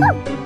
Woo!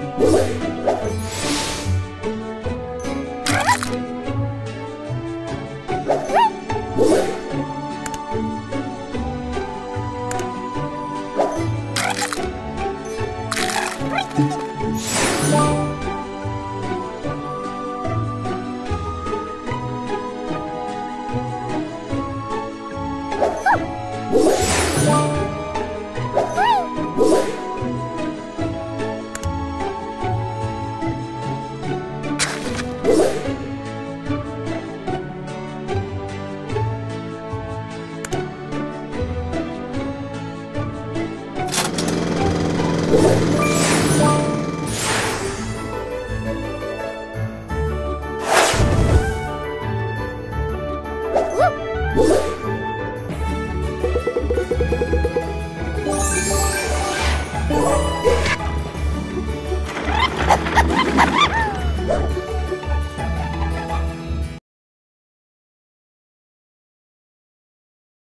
Whoa.